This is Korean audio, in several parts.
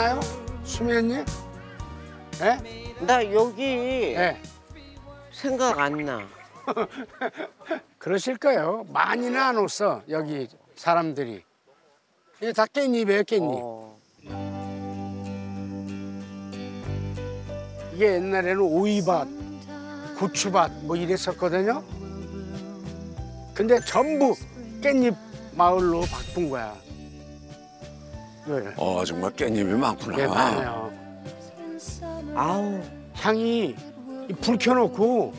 생각 안 나요? 수면님? 예? 나 여기 예. 생각 안 나. 그러실 거예요. 많이는 안 왔어, 여기 사람들이. 이게 다 깻잎이에요, 깻잎. 어. 이게 옛날에는 오이밭, 고추밭 뭐 이랬었거든요. 근데 전부 깻잎 마을로 바꾼 거야. 네. 어 정말 깻잎이 많구나. 예, 많아요. 아우 향이 이불 켜놓고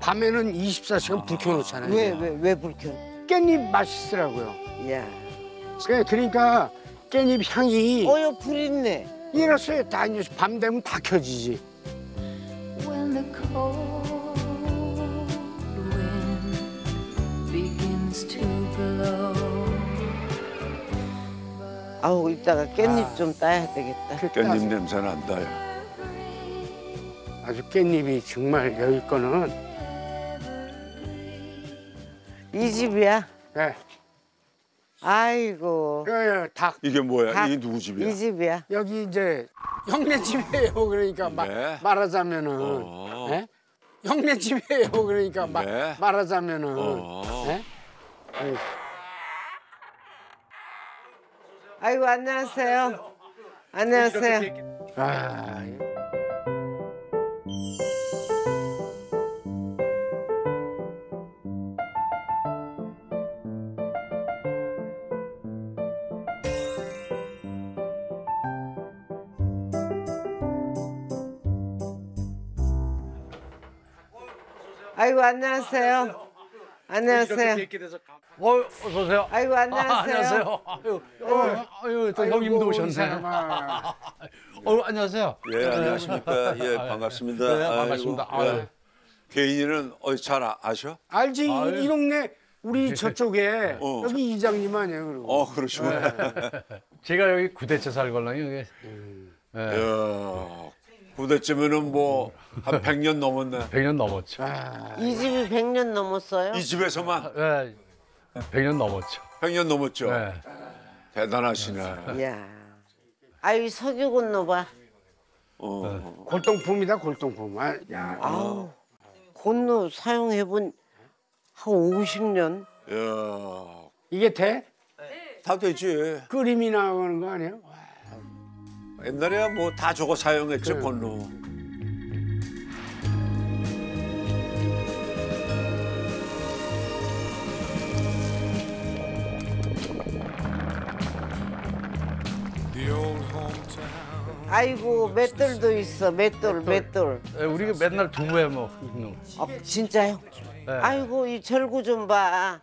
밤에는 24시간 불 켜놓잖아요. 왜 왜 왜 불켜? 깻잎 맛있더라고요. 야. 그래, 그러니까 깻잎 향이 어여 불 있네. 이랬어요. 다 이제 밤 되면 다 켜지지. 아우 이따가 깻잎 좀 따야 되겠다. 그 깻잎 냄새 난다. 야. 아주 깻잎이 정말 여기 거는 이 집이야. 예, 아이고 예, 예, 다 이게 뭐야? 다 이게 누구 집이야? 이 집이야. 여기 이제 형네 집이에요. 그러니까 마- 네. 말하자면은 어. 예? 형네 집이에요. 그러니까 마- 네. 말하자면은 어. 예? 아이, 아이고 안녕하세요. 안녕하세요. 아, 아이고 안녕하세요. 안녕하세요. 어, 어서 오세요. 아이고 안녕하세요. 아, 안녕하세요. 아유, 어, 아유, 또 형님도 아이고, 이 오셨네. 사람아. 어, 안녕하세요. 예 안녕하십니까. 예 반갑습니다. 네, 반갑습니다. 아이고, 아유. 예. 개인이는 어디 잘 아- 아셔? 알지 이- 아유. 이 동네 우리 저쪽에 어. 여기 이장님 아니에요. 그리고 어 그러시구나. 제가 여기 구대째 살거든요. 여기. 예, 야, 부대쯤에는 뭐한 100년 넘었네. 100년 넘었죠. 이 집이 100년 넘었어요. 이 집에서만 예, 100년 넘었죠. 100년 넘었죠. 예. 대단하시네. 야. 아유 석유 건너 봐. 어. 골동품이다 골동품. 아, 야, 아우 건너 사용해 본 한 50년. 야, 이게 돼? 다 되지. 끓임이 나오는 거 아니에요? 옛날에야 뭐 다 저거 사용했지 그래. 건로. 아이고 맷돌도 있어 맷돌 맷돌. 예, 우리가 맨날 두부에 뭐 있는 거. 아 진짜요? 예. 아이고 이 절구 좀 봐.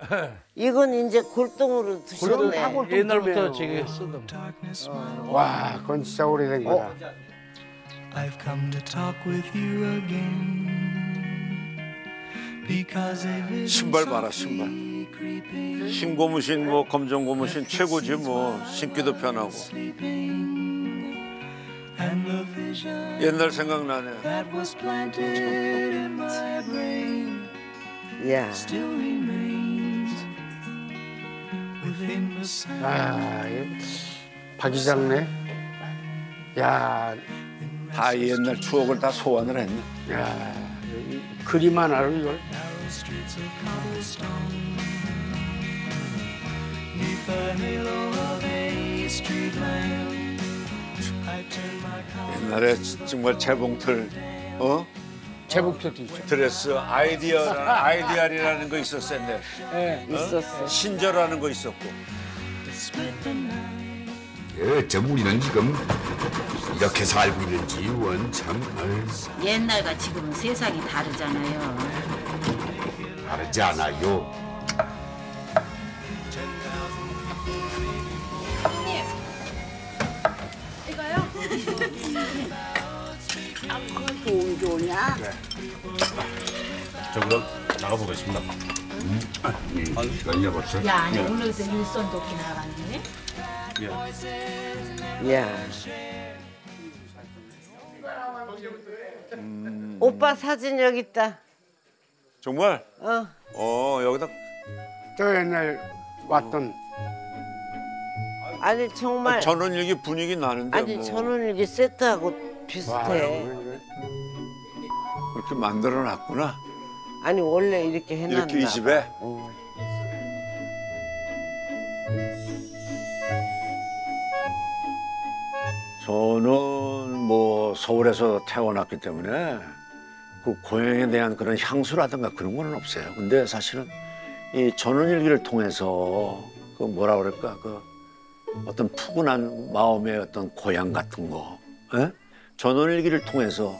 이건 이제 골동으로 드셨네. 골동. 옛날부터. 지금 쓰던. 와, 그건 진짜 오래된 거다. I've come to talk with you again. Because a vision 신발 봐라 신발. softly creeping, 신고무신 뭐 검정 고무신 최고지 뭐 신기도 편하고. and the vision 옛날 생각나네. that was planted in my brain 야. still remains within the sound. 아, 이 박이장네. 야, 다이 옛날 추억을 다 소환을 했네. 야, 이 그림 하나로 이걸. 옛날에 정말 재봉틀 어 제복도 있죠. 드레스 아이디어 아이디알이라는 거 있었었네. 예. 있었어. 신저라는 거 있었고. 어쩜 우리는 지금 이렇게 살고 있는지 원참 아유, 옛날과 지금은 세상이 다르잖아요. 다르지 않아요. 저 그럼 작아보겠습니다. 시간이 벌써. 야, 아니 오늘도 일선 돕기 나갔네. 야. 오빠 사진 여기 있다. 정말? 어. 어 여기다 저 옛날 왔던 아니 정말 전원일기 분위기 나는데 아니 뭐 전원일기 세트하고 와, 비슷해. 그렇게 만들어 놨구나. 아니 원래 이렇게 해놨나 이렇게 이 집에? 봐. 어. 저는 뭐 서울에서 태어났기 때문에 그 고향에 대한 그런 향수라든가 그런 거는 없어요. 근데 사실은 이 전원일기를 통해서 그 뭐라 그럴까 그 어떤 푸근한 마음의 어떤 고향 같은 거, 예? 전원일기를 통해서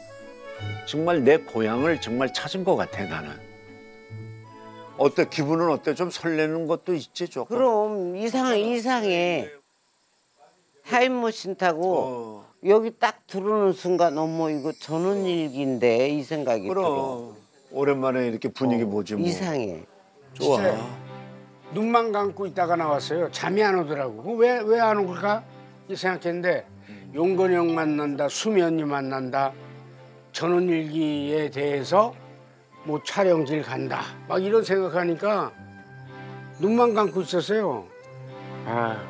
정말 내 고향을 정말 찾은 것 같아 나는. 어때 기분은 어때? 좀 설레는 것도 있지 조금. 그럼 이상 이상해. 타임머신 타고 어, 여기 딱 들어오는 순간 어머 이거 전원일기인데 이 생각이 들어. 그럼 오랜만에 이렇게 분위기 보지 뭐. 이상해. 좋아. 눈만 감고 있다가 나왔어요. 잠이 안 오더라고. 왜 왜 안 올까? 이 생각했는데 용건이 형 만난다, 수면이 만난다, 전원일기에 대해서 뭐 촬영질 간다. 막 이런 생각하니까 눈만 감고 있었어요. 아,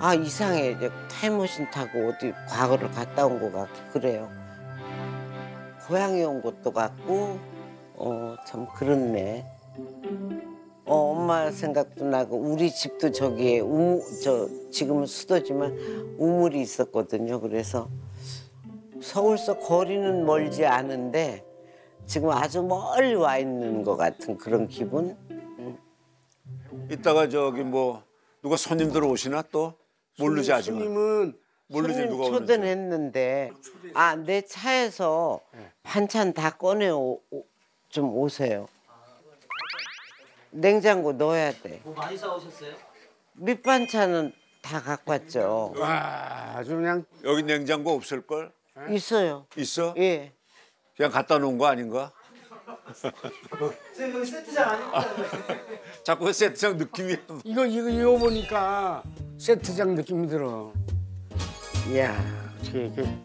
아 이상해. 이제 타임머신 타고 어디 과거를 갔다 온 것 같고 그래요. 고향에 온 것도 같고 어 참 그렇네. 어 엄마 생각도 나고 우리 집도 저기에 우 저 지금은 수도지만 우물이 있었거든요. 그래서 서울서 거리는 멀지 않은데 지금 아주 멀리 와 있는 것 같은 그런 기분. 이따가 저기 뭐 누가 손님들 오시나 또 모르지 아직은. 스님은 모르지 손님 누가 오는지. 초대는 했는데 아 내 차에서 반찬 다 꺼내 오, 오- 좀 오세요. 냉장고 넣어야 돼. 뭐 많이 사오셨어요? 밑반찬은 다 갖고 왔죠. 와 아주 그냥 여기 냉장고 없을 걸? 있어요. 있어? 예. 그냥 갖다 놓은 거 아닌가? 여기 세트장 아닙니까? 자꾸 그 세트장 느낌이 이거 이거 이거 보니까 세트장 느낌이 들어. 야. 어떻게 이렇게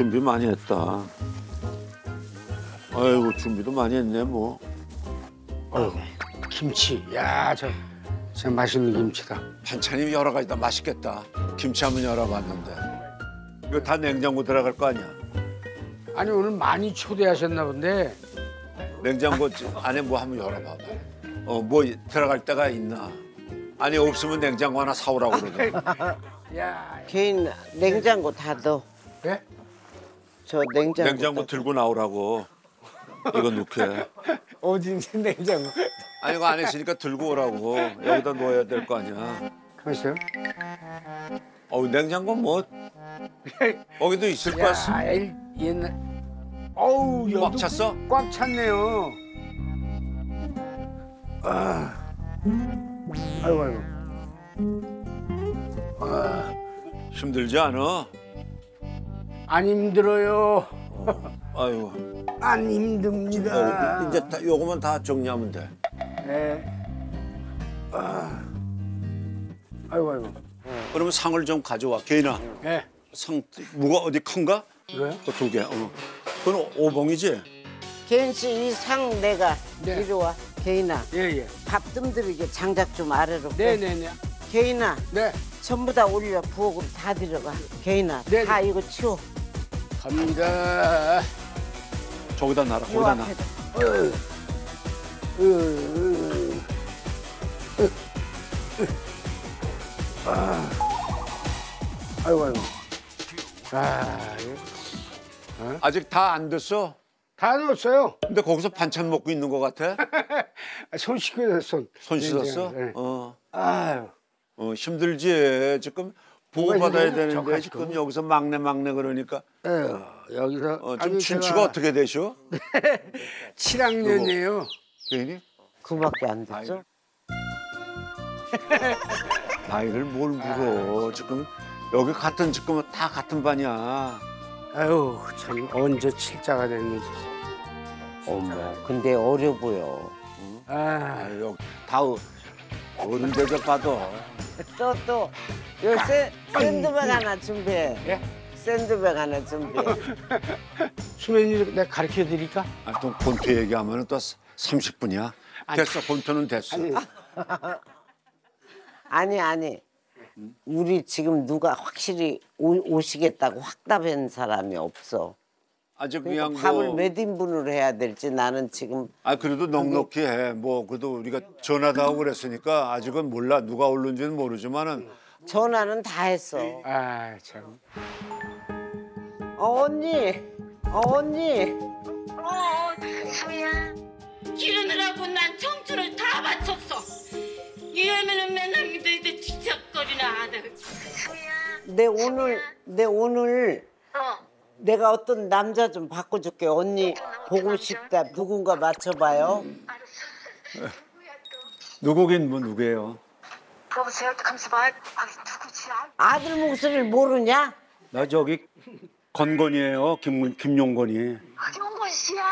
준비 많이 했다. 아이고 준비도 많이 했네 뭐. 어이구, 김치. 야, 저, 진짜 맛있는 김치다. 반찬이 여러 가지다 맛있겠다. 김치 한번 열어봤는데. 이거 다 냉장고 들어갈 거 아니야? 아니 오늘 많이 초대하셨나 본데. 냉장고 안에 뭐 한번 열어봐봐. 어 뭐 들어갈 데가 있나? 아니 없으면 냉장고 하나 사오라고 그러더라고. 야, 개인 냉장고 다 넣어. 예? 저 냉장고. 냉장고 다- 들고 나오라고. 이거 넣게. 어딘지 냉장고. 아니 이거 안 했으니까 들고 오라고. 여기다 넣어야 될 거 아니야. 가만있어요. 어우 냉장고 뭐 거기도 있을 거야. 야, 이- 옛날. 어우, 여기 꽉 찼어? 꽉 찼네요. 아, 아이고 아이고. 힘들지 않아? 안 힘들어요. 아유. 안 힘듭니다. 어, 이제 다, 요거만 다 정리하면 돼. 예. 아, 아이고 아이고. 그러면 상을 좀 가져와. 개인아. 예. 상 뭐가 어디 큰가? 이거요? 그두 개. 어. 그건 오봉이지? 개인 씨 이 상 내가 네. 이리 와. 개인아 예 예. 밥 뜸들이게 장작 좀 아래로 빼. 네네 네. 개인아 네. 전부 다 올려 부엌으로 다 들어가. 개인아 네, 다 이거 치워. 갑니다. 저기다 놔라. 이 거기다 놔. 앞에다. 으, 으, 으. 아, 아이고 아이고. 아, 이거 아직 다 안 됐어? 다 넣었어요. 근데 거기서 반찬 먹고 있는 것 같아? 손 씻고 손. 손 씻었어? 네. 어. 아유. 어, 힘들지. 지금 보호받아야 이게 되는데 지금 여기서 막내 막내 그러니까 예, 여기서 어, 아니, 지금 친추가 제가 어떻게 되셔? 7학년이에요. 개인이? 그밖에 안 됐죠? 나이를 뭘 물어 지금 여기 같은 지금 다 같은 반이야 아유 참 언제 칠자가 됐는지. 어머, 근데 어려 보여. 아, 아, 여기 다 어- 어른 대접 받아 또, 또, 요 샌, 샌드백 하나 준비해. 예? 샌드백 하나 준비해. 수면이 내가 가르쳐 드릴까? 아, 또 본토 얘기하면 또 30분이야 됐어 본토는 됐어 아니, 아니, 아니. 우리 지금 누가 확실히 오, 오시겠다고 확답한 사람이 없어. 아주 그러니까 그냥 밥을 뭐몇 인분으로 해야 될지 나는 지금 아 그래도 넉넉히 해 뭐 그래도 우리가 전화도 하고 그랬으니까 아직은 몰라 누가 오른지는 모르지만은 전화는 다 했어. 아 참. 어, 언니, 어, 언니. 어, 수야. 기르느라고 난 청춘을 다 바쳤어. 얘면은 맨날 너희들 지적거리나 하다. 수야. 내 오늘, 내 오늘 어. 내가 어떤 남자 좀 바꿔줄게. 언니 보고 싶다. 누군가 맞춰봐요. 누구긴 뭐 누구예요 여보세요. 아, 누구지? 아, 아들 목소리를 모르냐? 나 저기 건건이에요 김 김용건이 김원건 씨야.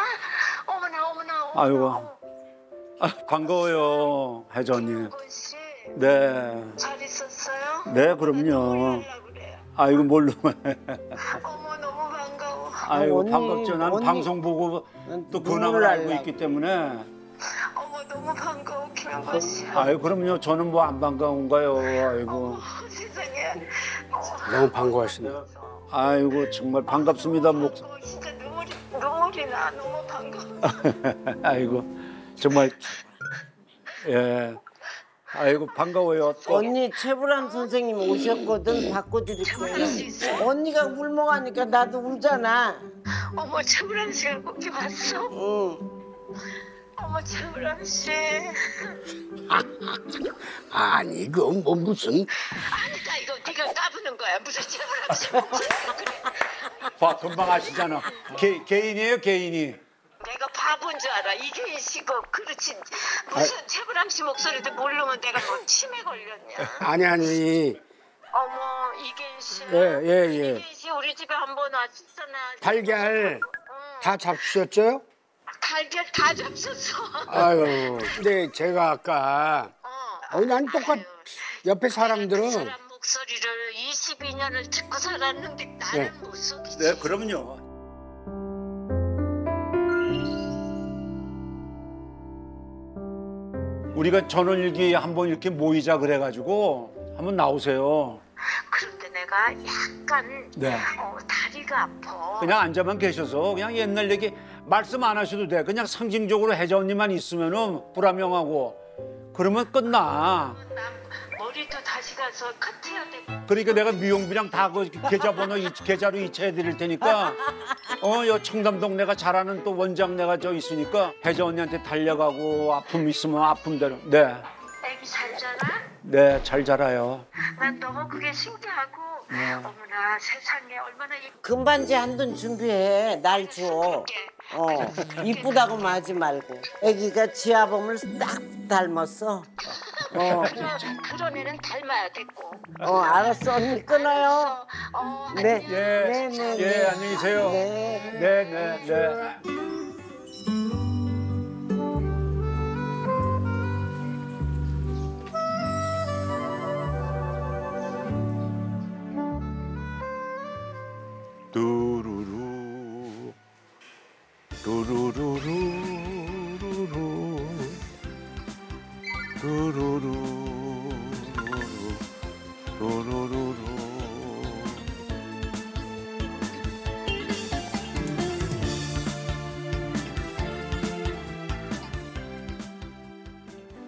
어머나, 어머나. 어머나. 아이고. 아, 반가워요 혜전님 김원건 씨. 네. 잘 있었어요? 네, 그럼요. 그래요. 아이고 뭘로 어머, 반가워. 아이고 언니, 반갑죠 난 언니. 방송 보고 또 근황을 알고. 있기 때문에 어머, 너무 반가워, 김원건 씨. 아이고 그럼요 저는 뭐 안 반가운가요 아이고 어, 세상에. 너무 반가워하시네. 아이고 정말 반갑습니다 목 어, 진짜 눈물이, 눈물이 나. 너무 반가워. 아이고 정말 예 아이고 반가워요 또 언니 최불암 선생님 오셨거든 바꿔드릴게요. 언니가 울먹하니까 나도 울잖아. 어머, 최불암 씨가 거기 왔어? 응. 어머, 최불암 씨. 아니 그 뭐 무슨 아니다, 이거 네가 까부는 거야. 무슨 최불암 씨. 봐, 금방 아시잖아 개, 개인이에요 개인이 바본 줄 알아. 이계인 씨가 그렇지. 무슨 최불암 씨 목소리도 모르면 내가 뭐 치매 걸렸냐. 아니 아니 어머, 이계인 씨. 예, 예, 예. 이계인 씨 우리 집에 한번 왔었잖아. 달걀 응. 다 잡수셨죠? 달걀 다 잡혔어. 아유 근데 제가 아까 어. 어, 난 똑같 옆에 그 사람들은 사람 목소리를 22년을 듣고 살았는데 나는 네. 못 속이지. 네 그럼요 우리가 전원일기 한번 이렇게 모이자 그래가지고 한번 나오세요 그런데 내가 약간 네. 어, 다리가 아파. 그냥 앉아만 계셔서 그냥 옛날 얘기 말씀 안 하셔도 돼. 그냥 상징적으로 혜자 언니만 있으면은 불화명하고 그러면 끝나. 난 머리도 다시 가서 커트해야 돼. 그러니까 내가 미용비랑 다 그 계좌번호 이- 계좌로 이체해 드릴 테니까 어 여 청담동 내가 잘하는 또 원장 내가 저 있으니까 혜자 언니한테 달려가고 아픔 있으면 아픔 대로 네. 애기 잘 자라? 네, 잘 자라요. 난 너무 그게 신기하고 어머나 세상에 얼마나 이 금반지 한 돈 준비해. 날 줘. 어, 이쁘다고만 하지 말고. 애기가 지아범을 딱 닮았어. 어, 그런 애는 닮아야겠고. 어, 알았어. 언니 끊어요. 어, 네. 예, 네, 네, 예, 네. 안녕히 계세요. 네. 네, 네, 네. 뚜루루루루루 뚜루루 뚜루루루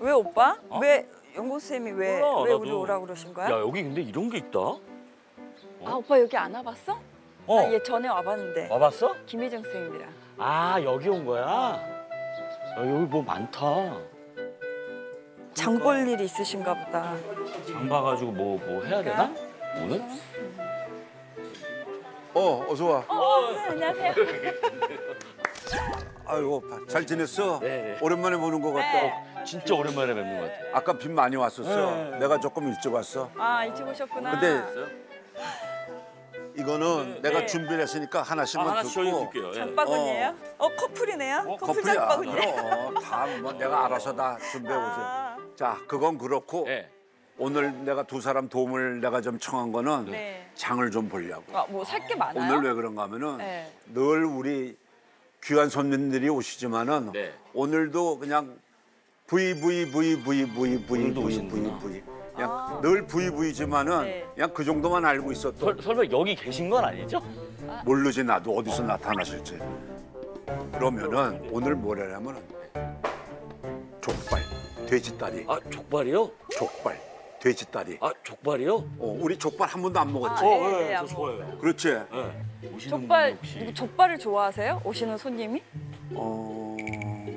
왜 오빠? 왜 연구 쌤이 왜왜 몰라, 우리 나도. 오라 그러신 거야? 야 여기 근데 이런 게 있다. 아 오빠 여기 안 와봤어? 어. 나얘 전에 와봤는데 와봤어? 김희정 쌤이랑. 아 여기 온 거야? 야, 여기 뭐 많다. 장 볼 일이 있으신가 보다. 장 봐가지고 뭐 뭐 해야 되나? 오늘? 어, 어서 와. 어, 선생님, 안녕하세요. 아이고, 잘 지냈어? 네. 오랜만에 보는 것 같다. 네. 진짜 오랜만에 뵙는 것 같아요. 아까 비 많이 왔었어. 네. 내가 조금 일찍 왔어. 아, 일찍 오셨구나. 근데 이거는 내가 네. 준비를 했으니까 하나씩만 아, 하나씩 듣고. 드릴게요. 예. 장바구니예요? 어, 커플이네요? 커플 커플이야. 장바구니예요? 그럼 다뭐 내가 알아서 다 준비해 오세요. 아. 자, 그건 그렇고 예. 오늘 내가 두 사람 도움을 내가 좀 청한 거는 네. 장을 좀 보려고. 아, 뭐살 게 많아요? 오늘 왜 그런가 하면은 네. 늘 우리 귀한 손님들이 오시지만은 네. 오늘도 그냥 V V V V V V 오늘도 V V 오시는구나. V 그냥 늘 V V지만은 아. 네. 그냥 그 정도만 알고 있었던 설, 설마 여기 계신 건 아니죠? 모르지 나도 어디서 나타나실지 그러면은 오늘 뭐라냐면은 족발 돼지다리 아 족발이요? 족발 돼지다리 아 족발이요? 어, 우리 족발 한 번도 안 먹었지 아, 네, 네, 안 좋아요. 그렇지 예. 오시는 족발, 누구 족발을 좋아하세요? 오시는 손님이? 어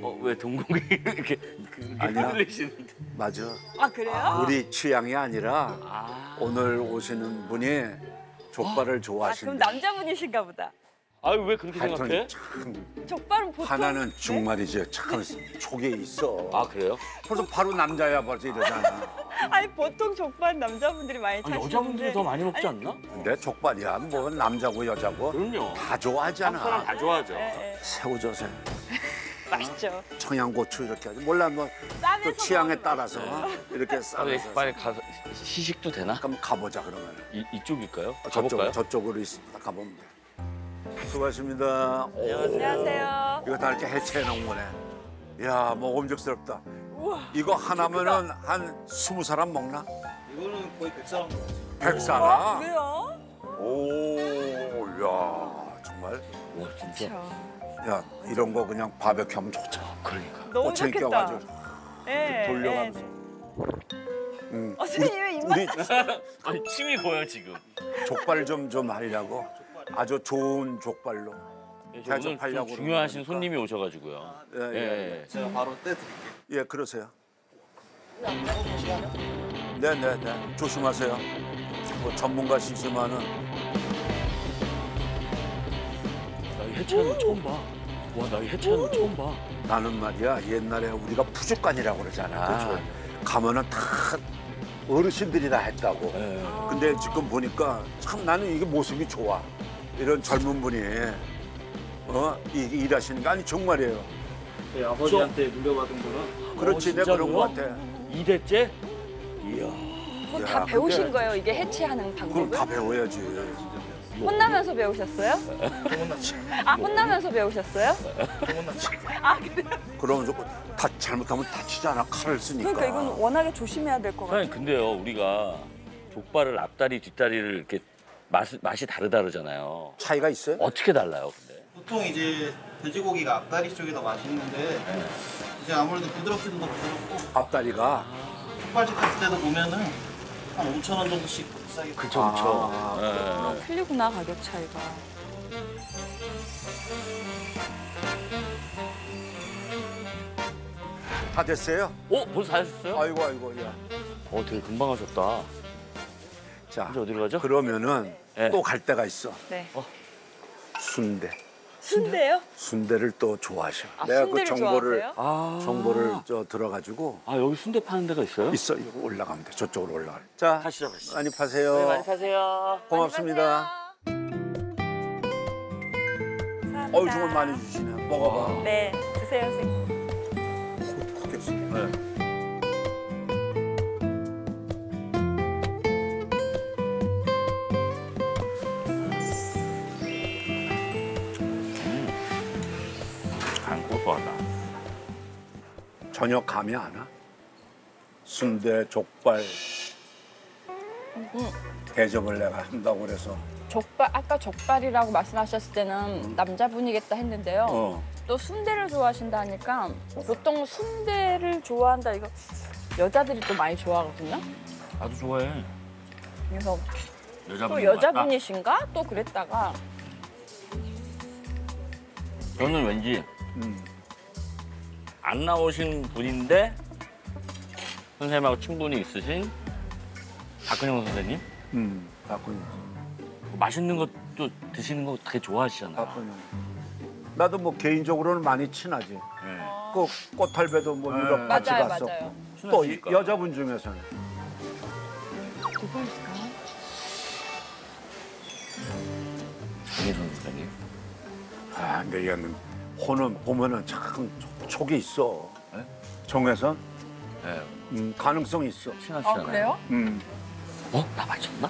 어, 왜 동공이 이렇게 그-. 흔들리시는데? 맞아 아, 그래요? 우리 취향이 아니라 아, 오늘 오시는 분이 족발을 아, 그럼 좋아하시는 남자분이신가 보다. 아유 왜 그렇게 하여튼 생각해? 참 족발은 보통 하나는 네? 중말이지 참 촉에 있어 아 그래요? 벌써 바로 남자야 벌써 이러잖아 아니 보통 족발 남자분들이 많이 아, 찾시는데 여자분들이 더 많이 먹지 않나? 근데 족발이야 뭐 남자고 여자고 그럼요. 다 좋아하잖아 다 좋아하죠. 예, 예. 새우젓에 맛있죠. 청양고추 이렇게 하지 몰라 뭐또 쌈에서 취향에 따라서 이렇게 빨리 싸서 빨리 가서 시식도 되나? 그럼 가보자 그러면 이, 이쪽일까요? 저쪽 가볼까요? 저쪽으로 있습니다 가보면 돼 수고하십니다 오, 안녕하세요. 이거 다 이렇게 해체해 놓은 거네 이야 먹음직스럽다 우와. 이거 하나면은 한 스무 사람 먹나? 이거는 거의 백사람 백 아, 사람? 그래요? 오, 야 정말 와 진짜. 야 이런 거 그냥 바베큐 하면 좋다. 그러니까. 너무 꼬챙이 좋겠다. 껴가지고 예, 돌려가면서. 예. 응. 어, 선생님 왜 입맛 우리 아니 침이 고요 지금. 족발 좀 좀 하려고 아주 좋은 족발로 예, 저 오늘 대접하려고 좀 중요하신 그러니까. 손님이 오셔가지고요. 예, 예, 예. 제가 바로 떼드릴게요. 예 그러세요. 네 네 네 조심하세요. 뭐 전문가시지만은 해체하는 거 처음 봐. 와, 나이 해체하는 거 처음 봐. 나는 말이야 옛날에 우리가 푸주간이라고 그러잖아. 그렇죠. 가면은 다 어르신들이 다 했다고. 예. 근데 지금 보니까 참 나는 이게 모습이 좋아. 이런 젊은 분이 어 이, 일하시는 게 아니 정말이에요. 저희 아버지한테 물려받은 거라. 그렇지 어, 내가 그런 거? 같아. 이대째 이야. 그거 야, 다 배우신 근데- 거예요? 이게 해체하는 방법을? 다 배워야지. 혼나면서 배우셨어요? 혼났지. 아, 혼나면서 배우셨어요? 혼났지. 아, 그래요? 그러면서 다 잘못하면 다치잖아 칼을 쓰니까. 그러니까 이건 워낙에 조심해야 될 것 같아요. 사장님 근데요 우리가 족발을 앞다리 뒷다리를 이렇게 맛 맛이 다르다르잖아요. 차이가 있어요? 어떻게 달라요, 근데? 보통 이제 돼지고기가 앞다리 쪽이 더 맛있는데 이제 아무래도 부드럽기도 더 부드럽고 앞다리가 족발집 갔을 때도 보면은 한 5천 원 정도씩 비싸게 그쵸 그쵸. 예. 틀리구나 가격 차이가. 다 됐어요? 어 벌써 다 했어요? 아이고 아이고 야. 어 되게 금방 하셨다. 자 이제 어디로 가죠? 그러면은 네. 또갈 데가 있어. 네. 순대. 순대요? 순대를 또 좋아하셔. 아, 내가 그 정보를 좋아하세요? 아 정보를 저 들어가지고 아 여기 순대 파는 데가 있어요? 있어 이거 올라가면 돼. 저쪽으로 올라가. 자 가시죠 가시죠. 많이 파세요. 네, 많이 사세요. 고맙습니다. 어우 정말 많이 주시네. 먹어봐. 네, 드세요, 선생님. 네. 전혀 감이 안 와. 순대, 족발 대접을 내가 한다고 그래서 족발 아까 족발이라고 말씀하셨을 때는 남자분이겠다 했는데요. 어. 또 순대를 좋아하신다 하니까 보통 순대를 좋아한다 이거 여자들이 또 많이 좋아하거든요. 나도 좋아해. 그래서 여자분. 또 여자분이신가 또 그랬다가 저는 왠지 음. 안 나오신 분인데 선생님하고 친분이 있으신 박근영 선생님? 음, 바꾸는. 맛있는 것도 드시는 거 되게 좋아하시잖아요. 바꾸는. 나도 뭐 개인적으로는 많이 친하지. 네. 그 꽃탈배도 뭐 유럽 네. 같이 맞아요, 갔어. 맞아요. 또 친하시니까. 여자분 중에서는 누가 있을까? 정혜선 선생님. 아, 근데 얘는 호는 보면은 참 촉이 있어. 네? 정혜선? 네. 음, 가능성이 있어. 친하시잖아요. 아 그래요? 음. 어? 나 맞췄나?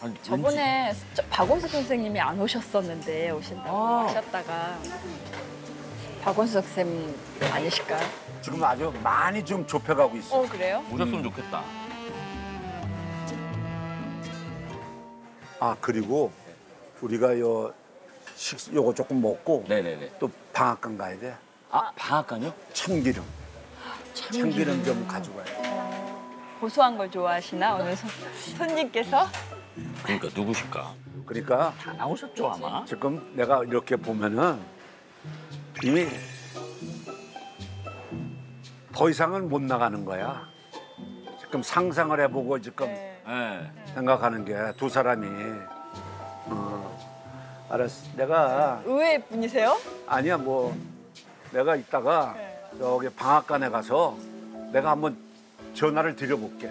아니, 왠지- 저번에 저- 박원숙 선생님이 안 오셨었는데 오신다고 아. 하셨다가 박원숙 쌤 아니실까요? 지금 아주 많이 좀 좁혀가고 있어. 어 그래요? 오셨으면 좋겠다. 아 그리고 우리가 요 식, 요거 조금 먹고 네네네. 또 방앗간 가야 돼. 아 방앗간요? 참기름. 참기름 좀 가져가요. 고소한 걸 좋아하시나 오늘 손, 손님께서? 그러니까 누구실까? 그러니까 다 나오셨죠 아마? 지금 내가 이렇게 보면은 이미 더 이상은 못 나가는 거야. 지금 상상을 해보고 지금 네. 생각하는 게 두 사람이. 어, 알았어. 내가 의외의 분이세요? 아니야 뭐 내가 이따가 저기 방앗간에 가서 내가 한번 전화를 드려볼게.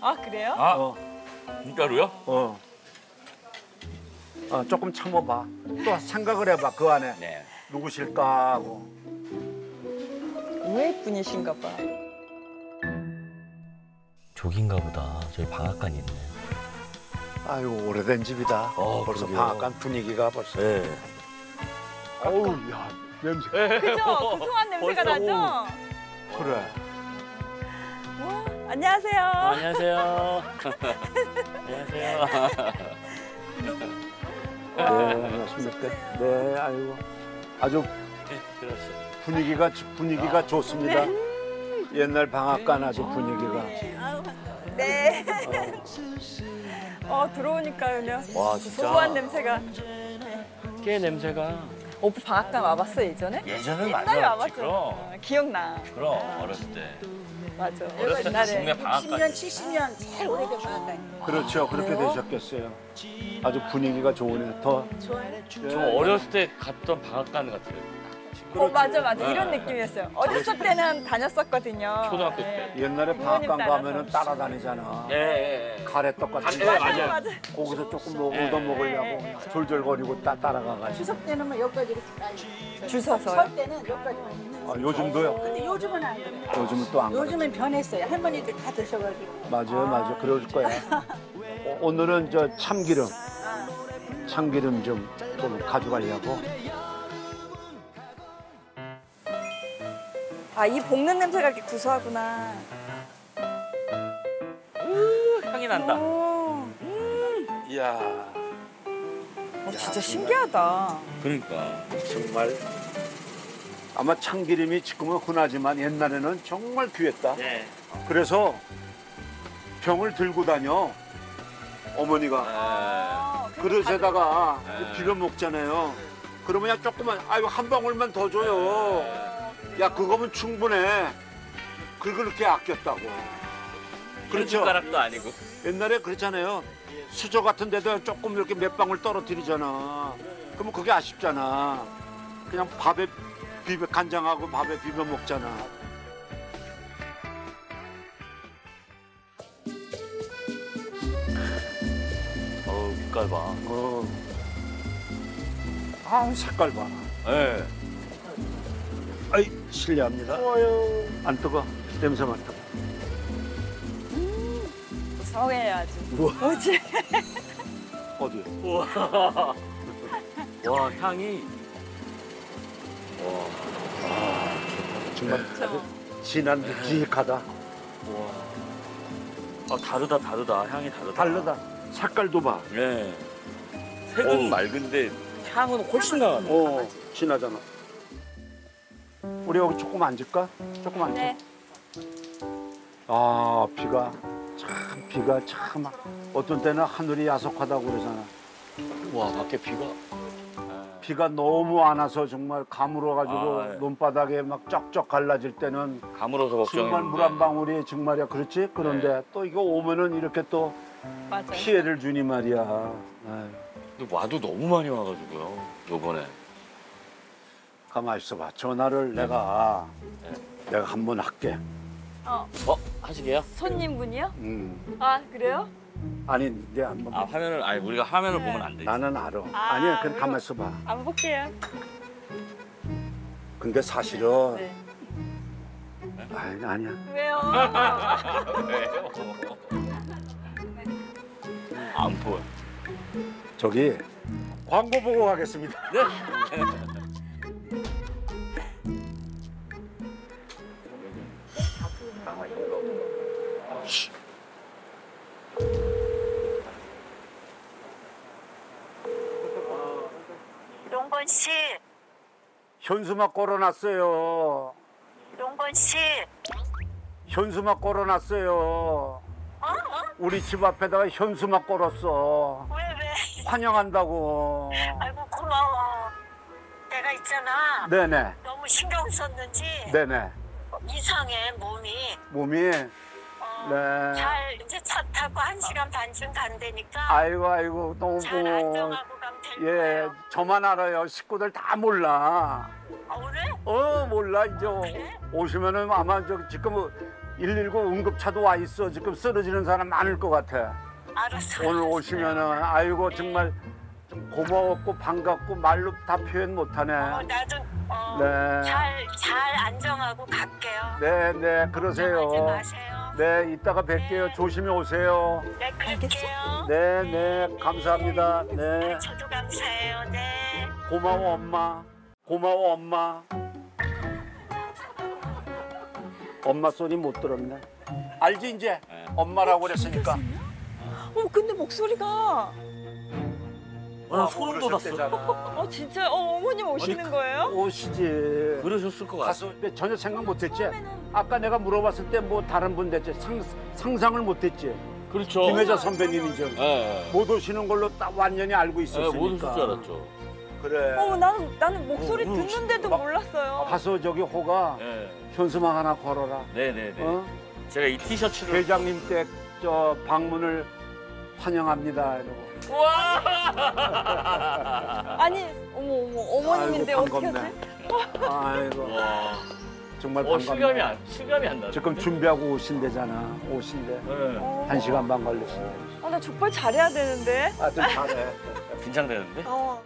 아 그래요? 아 어, 진짜로요? 어. 어, 조금 참아봐. 또 생각을 해봐 그 안에 네. 누구실까 하고. 의외의 분이신가 봐. 저긴가 보다. 저기 방앗간이 있네. 아유 오래된 집이다. 어, 벌써 그러게요. 방앗간 분위기가 벌써. 네. 어우 야 냄새. 그죠? 고소한 냄새가 벌써, 나죠? 그래. 와, 안녕하세요. 안녕하세요. 안녕하세요. 네 안녕하십니까. 네 아이고 아주 네, 그렇죠. 분위기가 분위기가 좋습니다. 옛날 방앗간 아주 분위기가. 네. 어 들어오니까 그냥 와, 진짜. 고소한 냄새가. 깨 냄새가 오빠 방앗간 와봤어 예전에? 예전에 옛날에 많이 왔지, 와봤죠. 그럼. 어, 기억나. 그럼 어렸을 때. 맞아. 어렸을 때 동네 방앗간. 60년, 70년 제일 오래된 방앗간. 그렇죠 그렇게 그래요? 되셨겠어요. 아주 분위기가 좋으네. 더 좋아요. 저 어렸을 때 갔던 방앗간 같아요. 어 맞아 맞아 이런 네. 느낌이었어요. 어렸을 때는 다녔었거든요. 초등학교 네. 때. 옛날에 따라서. 가면은 따라다니잖아. 예, 예, 예. 가래떡 같은 예, 거. 맞아요. 맞아. 거기서 조금 뭐 예. 얻어 먹으려고 졸졸거리고 따, 따라가가지고. 추석 때는 뭐 여기까지 이렇게 아니, 줄 서서요? 설 때는 여기까지만 있는. 아, 요즘도요? 근데 요즘은 안 그래. 요즘은 또 안 그래. 요즘은 변했어요. 할머니들 다 드셔가지고. 맞아요, 맞아요. 그럴 거야. 어, 오늘은 저 참기름, 참기름 좀, 좀 가져가려고. 아 이 볶는 냄새가 이렇게 구수하구나. 우, 향이 난다. 오, 이야, 어, 진짜 신기하다. 그러니까. 정말. 아마 참기름이 지금은 흔하지만 옛날에는 정말 귀했다. 네. 그래서 병을 들고 다녀. 어머니가. 아, 그래서 그릇에다가 네. 비벼 먹잖아요. 그러면 그냥 조금만, 아이고, 한 방울만 더 줘요. 야, 그거면 충분해. 그- 그렇게 아꼈다고. 그렇죠. 숟가락도 아니고. 옛날에 그랬잖아요. 수저 같은 데도 조금 이렇게 몇 방울 떨어뜨리잖아. 그러면 그게 아쉽잖아. 그냥 밥에 비벼, 간장하고 밥에 비벼 먹잖아. 어우, 빛깔 봐. 어. 아, 색깔 봐. 예. 아이, 실례합니다. 안 뜨거. 냄새만 뜨거. 우와. 뭐지? 어디요? 우와. 와, 향이. 정말 아주 진한 묵직하다. 아, 다르다, 다르다. 향이 다르다. 다르다. 색깔도 봐. 예. 색은 맑은데 향은 훨씬 강하네. 어, 진하잖아. 우리 여기 조금 앉을까? 조금 앉자. 네. 아, 비가 참 비가 참 어떤 때는 하늘이 야속하다고 그러잖아. 와, 밖에 비가. 비가 너무 안 와서 정말 가물어가지고 아, 예. 논바닥에 막 쩍쩍 갈라질 때는 가물어서 걱정했는데. 정말 물 한 방울이 정말이야 그렇지? 그런데 또 이거 오면은 이렇게 또 맞아요. 피해를 주니 말이야. 아유. 근데 와도 너무 많이 와가지고요. 요번에. 가만 있어봐. 전화를 내가 내가 한 번 할게. 어, 어 하시게요? 손님분이요? 음. 아 그래요? 아니 내가 한번. 아 화면을 아니 우리가 화면을 네. 보면 안 되지. 나는 알아. 아, 아 니야, 그냥 가만 있어봐. 한번 볼게요. 근데 사실은 네. 아니 아니야. 왜요? 왜요? 안 보여. 저기 광고 보고 가겠습니다. 네. 씨, 현수막 걸어놨어요. 용건 씨. 현수막 걸어놨어요. 우리 집 앞에다가 현수막 걸었어. 왜 왜? 환영한다고. 아이고 고마워. 내가 있잖아. 네네. 너무 신경 썼는지 네네. 이상해 몸이. 몸이. 네. 잘 이제 차 타고 한 시간 반쯤 간다니까. 아이고 아이고 너무 잘 안정하고 예. 저만 알아요. 식구들 다 몰라. 아, 오늘? 어 몰라 이제 오시면은 아마 저 지금 119 응급차도 와 있어. 지금 쓰러지는 사람 많을 것 같아. 알았어. 오늘 오시면은 아이고 정말 좀 고마웠고 반갑고 말로 다 표현 못하네. 어, 나도 어, 네. 잘, 잘 안정하고 갈게요. 네, 네, 그러세요. 마세요. 네, 이따가 뵐게요. 조심히 오세요. 네, 그럴게요. 네, 네, 감사합니다. 네, 저도 감사해요. 네. 고마워 엄마. 고마워 엄마. 엄마 소리 못 들었네. 알지 이제? 엄마라고 그랬으니까. 어 근데 목소리가 나 소름 돋았어. 어 진짜 어, 어머님 오시는 거예요? 오시지. 그러셨을 것 같아. 가서 전혀 생각 못했지. 아까 내가 물어봤을 때 뭐 다른 분 됐지. 상, 상상을 못했지. 그렇죠. 김혜자 선배님인 줄. 예. 못 오시는 걸로 딱 완전히 알고 예, 있었으니까. 못 오실 줄 알았죠. 그래. 어머 나는 나는 목소리 어, 음, 듣는데도 막- 몰랐어요. 가서 저기 호가 예. 현수막 하나 걸어라. 네네네. 어? 제가 이 티셔츠를 회장님 댁 저 방문을 환영합니다. 이러고. 아니 어머 어머 어머님인데 어떻게. 하지? 아이고. 와. 정말 어, 반갑네. 실감이 안 실감이 안 나. 지금 준비하고 오신대잖아. 오신대. 네. 한 시간 반 걸리신대. 아나 족발 잘해야 되는데. 아들 잘해. 긴장되는데? 어.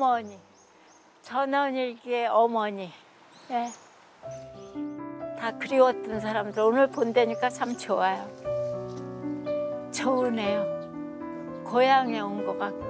어머니. 전원일기의 어머니. 예. 다 그리웠던 사람들 오늘 본다니까 참 좋아요. 좋으네요. 고향에 온 것 같고.